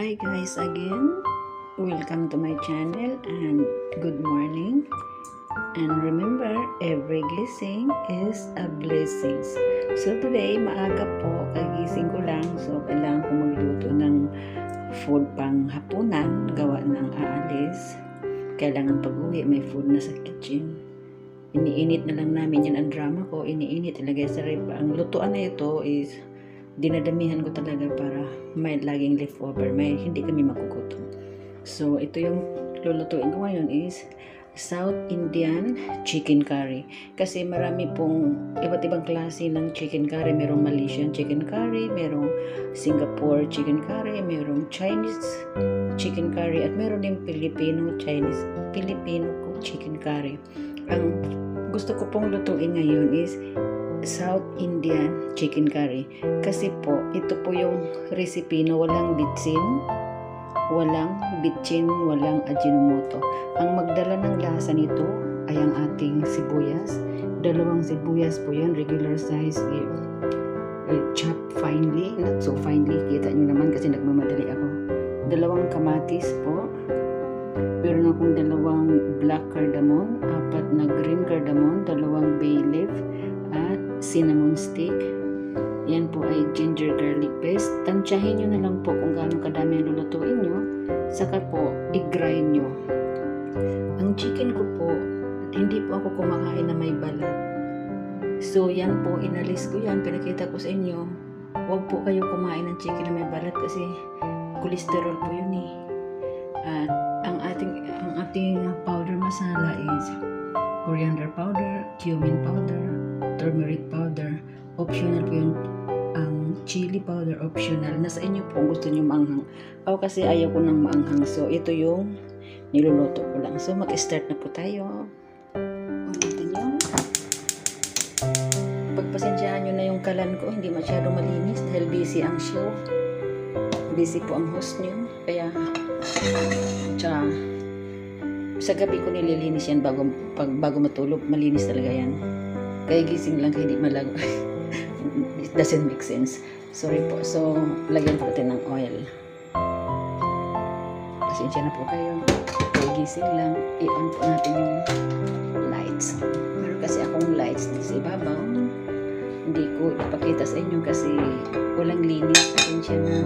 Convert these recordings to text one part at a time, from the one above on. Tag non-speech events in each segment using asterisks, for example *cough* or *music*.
Hi guys again. Welcome to my channel and good morning. And remember, every gising is a blessing. So today, maaga po, kagising ko lang. So kailangan ko magluto ng food pang hapunan, gawa ng aalis. Kailangan pag-uwi, may food na sa kitchen. Iniinit na lang namin yan ang drama ko. Iniinit, ilagay sa ref. Ang lutuan na ito is dinadamihan ko talaga para may laging leftover. May hindi kami makukutom. So, ito yung lulutuin ko ngayon is South Indian chicken curry. Kasi marami pong iba't ibang klase ng chicken curry. Merong Malaysian chicken curry, merong Singapore chicken curry, merong Chinese chicken curry, at meron din Filipino Chinese, Filipino chicken curry. Ang gusto ko pong lutuin ngayon is South Indian chicken curry. Kasi po, ito po yung recipe na walang bitsin, walang bitchin, walang ajinomoto. Ang magdala ng lasa nito ay ang ating sibuyas. Dalawang sibuyas po yan, regular size, eh, eh, chop finely, not so finely, kita nyo naman kasi nagmamadali ako. Dalawang kamatis po, meron akong dalawang black cardamom, apat na green cardamom, dalawang bay leaf, cinnamon stick. Yan po ay ginger garlic paste. Tansyahin nyo na lang po kung gaano kadami ang lulutuin nyo. Saka po, i-grind nyo. Ang chicken ko po, hindi po ako kumakain na may balat. So, yan po, inalis ko yan. Pinakita ko sa inyo. Huwag po kayo kumain ng chicken na may balat kasi cholesterol po yun eh. At ang ating, ang ating powder masala is coriander powder, cumin powder, turmeric powder. Optional po yung ang chili powder optional. Nasa inyo po gusto nyo maanghang. Ako kasi ayaw ko ng maanghang. So, ito yung niluluto ko lang. So, mag-start na po tayo. Ulitin nyo. Pagpasensyahan nyo na yung kalan ko. Hindi masyado malinis dahil busy ang show. Busy po ang host nyo. Kaya, tsaka, sa gabi ko nililinis yan bago, pag, bago matulog. Malinis talaga yan. Kaya gising lang hindi malago. *laughs* It doesn't make sense. Sorry po. So, lagyan po natin ng oil. Pasensya na po kayo. Kaya gising lang. I-on po natin yung lights. Meron kasi akong lights sa ibabaw. Hindi ko ipakita sa inyo kasi walang linis. Pasensya na.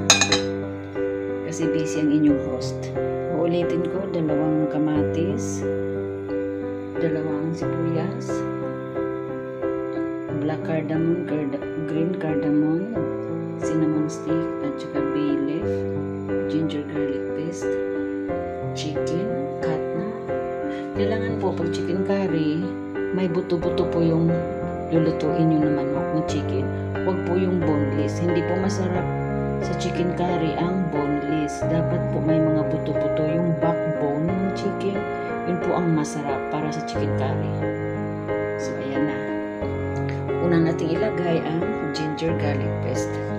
Kasi busy ang inyong host. Uulitin ko, dalawang kamatis, dalawang sibuyas, black cardamom, card green cardamom, cinnamon stick, at saka bay leaf, ginger garlic paste, chicken, cut na. Kailangan po pag chicken curry, may buto-buto po yung lulutuin nyo na manok na chicken. Huwag po yung boneless. Hindi po masarap sa chicken curry ang boneless. Dapat po may mga buto-buto yung backbone ng chicken. Yun po ang masarap para sa chicken curry. So, ayan na. Una nating ilagay ang ginger garlic paste.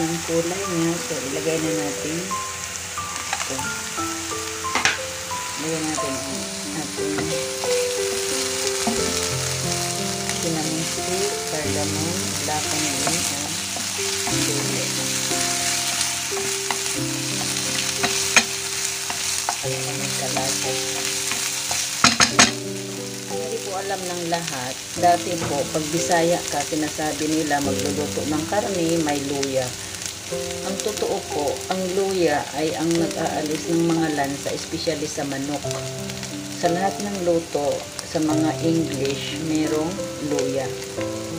Nag-change ng kulay niya. So, ilagay na natin. Ito. Ilagay natin ang ating cinnamon stick, cardamom, black onion, at chili. Ayan ang kalasa. Hindi po alam ng lahat. Dati po, pag Bisaya ka, sinasabi nila magluluto ng karne, may luya. Ang totoo po, ang luya ay ang nag-aalis ng mga lansa, especially sa manok. Sa lahat ng luto, sa mga English, merong luya.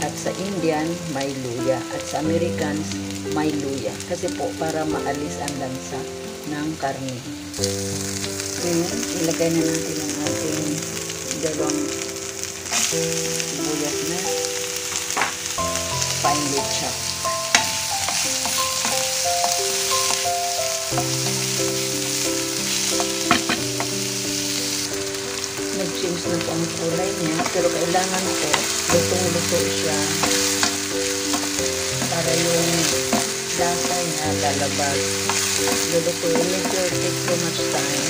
At sa Indian, may luya. At sa Americans, may luya. Kasi po, para maalis ang lansa ng karne. Ngayon, ilagay na natin ang ating dalawang sibuyas na finely chopped. Kulay niya, pero kailangan po lutong-luto siya para yung lasa niya lalabas. Lulutuin medyo take too much time.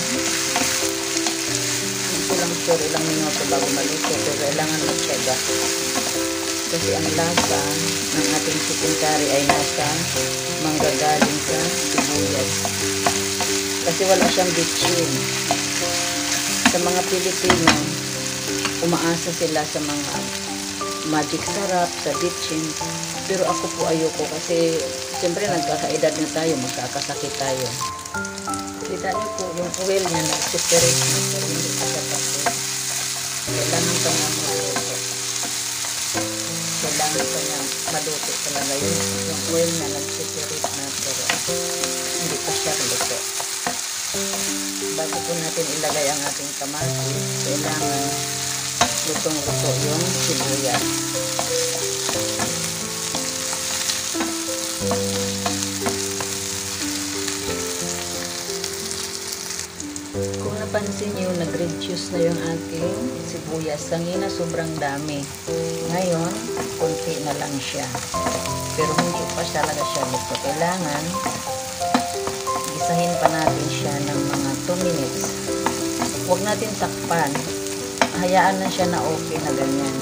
Hindi ko lang sure ilang minuto bago maluto, pero kailangan magtyaga. Kasi ang lasa ng ating chicken curry ay nasa manggagaling sa sibuyas. Kasi wala siyang bitchin. Sa mga Pilipino, umaasa sila sa mga magic sarap, sa bitchin. Pero ako po ayoko kasi siyempre nagkakaedad na tayo, magkakasakit tayo. Kita niyo po yung oil niya nag-separate na pero hindi pa siya tapos. Kailangan pa niya maluto. Kailangan pa niya maluto talaga yun. Yung oil niya nag-separate na pero hindi pa siya luto. Bago po natin ilagay ang ating kamatis, kailangan lutong-luto yung sibuyas. Kung napansin nyo, nag-reduce na yung ating sibuyas. Kanina sobrang dami. Ngayon, konti na lang siya. Pero hindi pa talaga siya luto. Kailangan, gisahin pa natin siya ng mga 2 minutes. Huwag natin takpan. Hayaan na siya na okay na ganyan.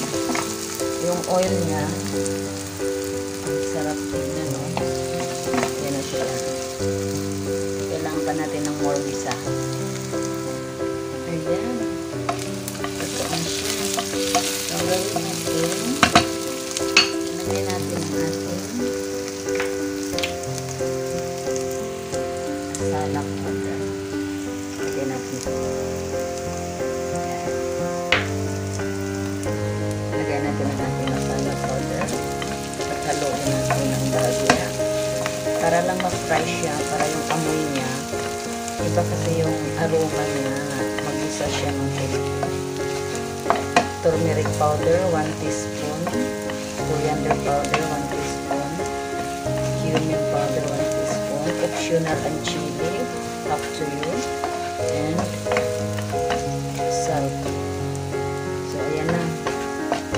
Yung oil niya, ang sarap tingnan, no? Yan na siya. Kailangan pa natin ng more gisa. 1 teaspoon. Coriander powder, 1 teaspoon. Cumin powder, 1 teaspoon. Optional ang chili, up to you. And salt. So, ayan na.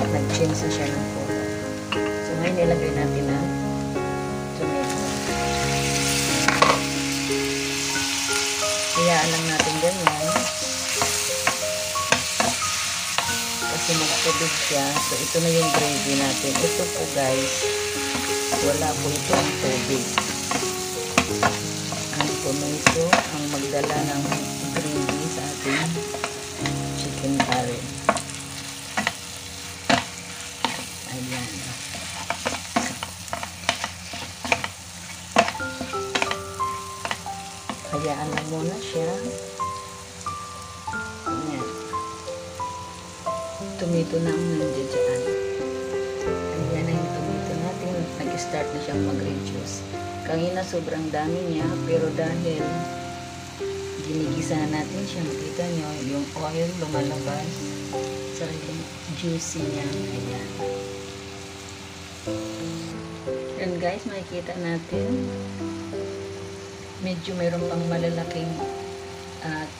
Nag-change na siya ng color. So, ngayon nilagay natin Magtubig siya. So, ito na yung gravy natin. Ito po guys, wala po ito ang tubig. Ang tomato ang magdala ng gravy sa ating chicken curry. Ayan. Hayaan lang muna siya. Tomato na ang nandiyan dyan. Ayan na yung tomato natin. Nag-start na siyang mag-reduce. Kanina sobrang dami niya, pero dahil ginigisa na natin siya, makita nyo, yung oil lumalabas sa juicy niya. Ayan. Yan guys, makikita natin medyo mayroon pang malalaking at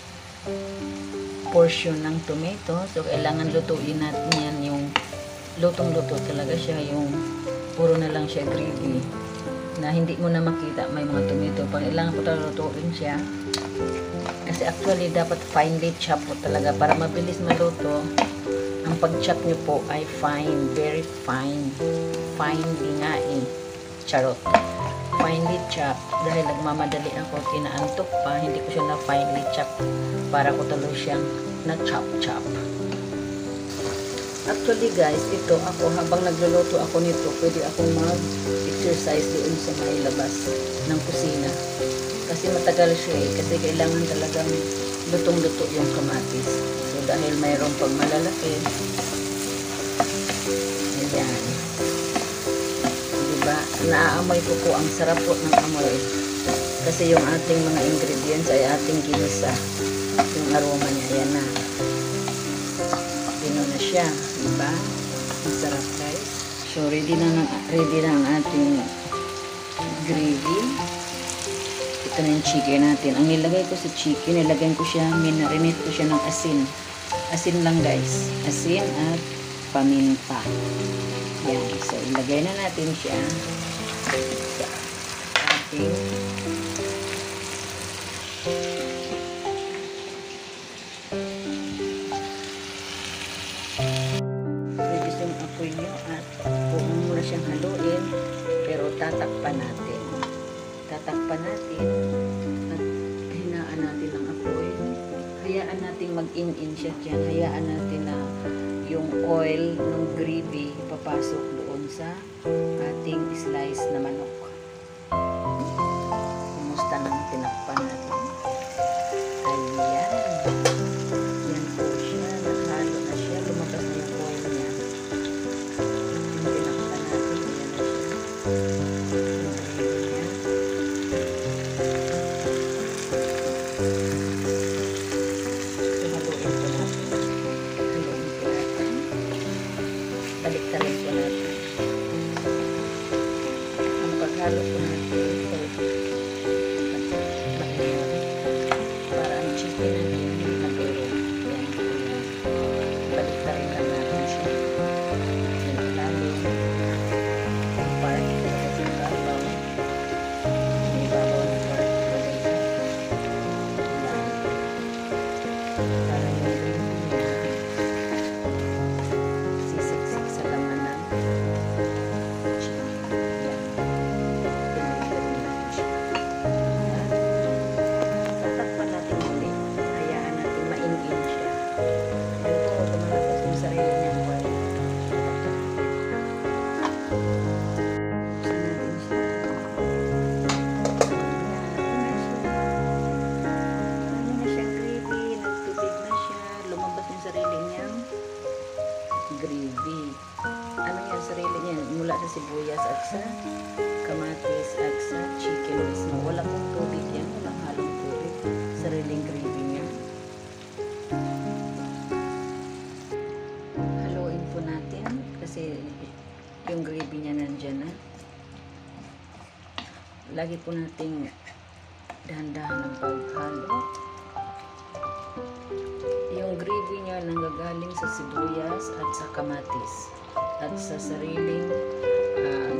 portion ng tomato. So, kailangan lutuin natin yan yung lutong-luto talaga siya. Yung puro na lang siya gravy na hindi mo na makita may mga tomato. Pag kailangan po talaga lutuin siya. Kasi actually, dapat finely chop po talaga para mabilis maluto. Ang pag-chop nyo po ay fine, very fine. Finely nga eh. Charot finely chop dahil nagmamadali ako kinaantok pa. Hindi ko siya na finely chop para ko talo siyang na chop chop actually guys ito ako habang nagluluto ako nito pwede akong mag exercise doon sa may labas ng kusina. Kasi matagal siya eh. Kasi kailangan talagang lutong luto yung kamatis. So dahil mayroong pag malalaki naaamoy ko po ang sarap po ng amoy. Kasi yung ating mga ingredients ay ating ginisa. Yung aroma niya, ayan na. Pino na siya, di ba? Ang sarap guys. So ready na, na ready na ang ating gravy. Ito na yung chicken natin. Ang nilagay ko sa chicken, nilagay ko siya, minarinate ko siya ng asin. Asin lang guys. Asin at paminta. Yan. So, ilagay na natin siya ating reduce yung apoy nyo at mo muna siyang haluin pero tatakpan natin. Tatakpan natin at hinaan natin ang apoy. Hayaan natin mag-in-in siya dyan. Hayaan natin na yung oil ng gravy papasok doon sa ating slice na manok. Kasi yung gravy niya nandyan na. Lagi po nating dahan-dahan ng paghalo. Yung gravy niya nanggagaling sa sibuyas at sa kamatis at sa sariling ah,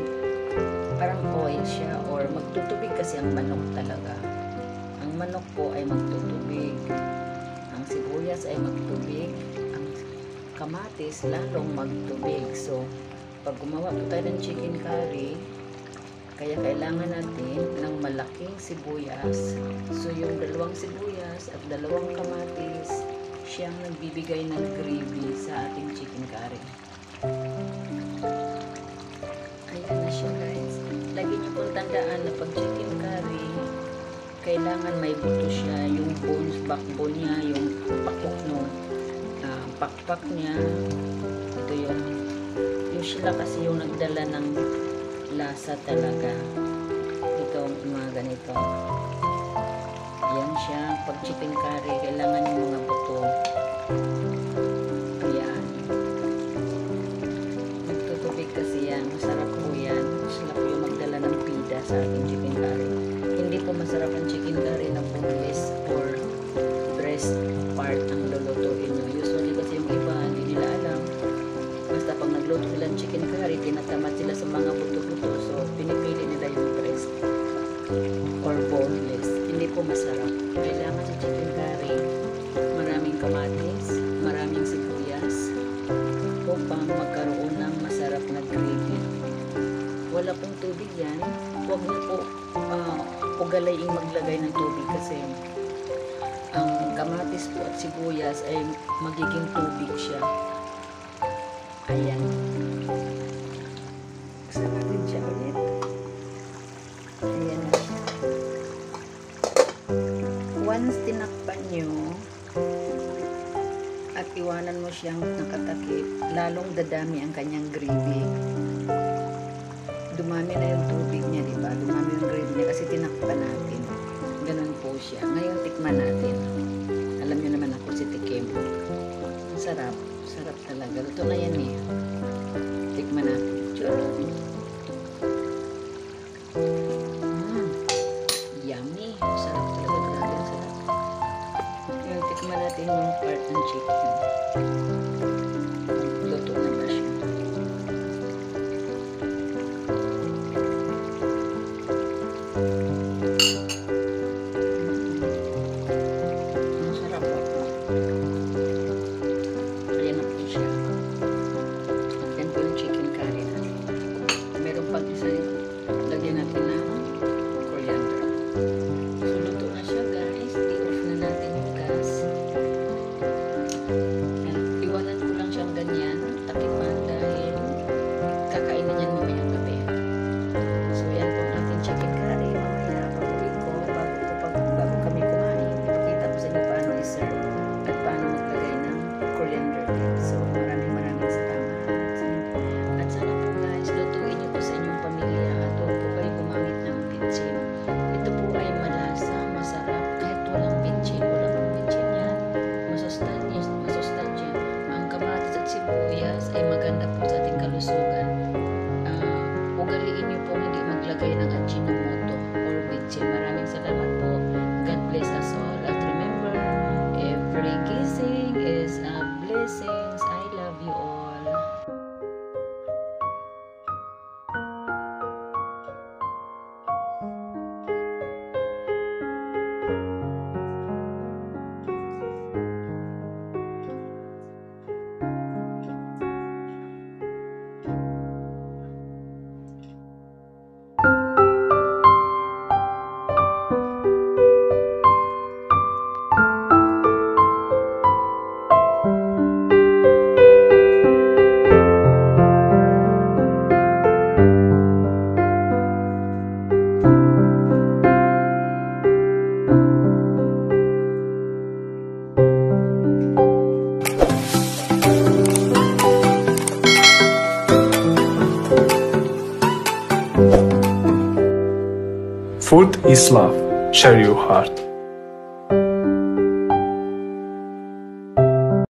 parang oil siya or magtutubig kasi ang manok talaga. Ang manok po ay magtutubig. Ang sibuyas ay magtubig. Kamatis lalong magtubig. So, pag gumawa po tayo ng chicken curry, kaya kailangan natin ng malaking sibuyas. So, yung dalawang sibuyas at dalawang kamatis, siyang nagbibigay ng gravy sa ating chicken curry. Ayan na siya guys. Lagi niyo pong tandaan na pag chicken curry, kailangan may buto siya. Yung bones, backbone niya, yung pakok no, ah, pakpak niya. Ito yung, yung sila kasi yung nagdala ng lasa talaga. Ito, mga ganito. Yan siya. Pag chicken curry, kailangan yung mga buto. Kailangan sa chicken curry, maraming kamatis, maraming sibuyas, upang magkaroon ng masarap na gravy. Wala pong tubig yan. Huwag niyo po uh, ugalayin maglagay ng tubig kasi ang kamatis po at sibuyas ay magiging tubig siya. Ayan. iwanan mo siyang nakatakip, lalong dadami ang kanyang gravy. Dumami na yung tubig niya, di ba? Dumami yung gravy niya kasi tinakpan natin. Ganun po siya. Ngayon, tikman natin. Alam niyo naman ako si Tikim. Sarap. Sarap talaga. Ito na yan eh. Tikman natin. Churro. Islam. Share your heart.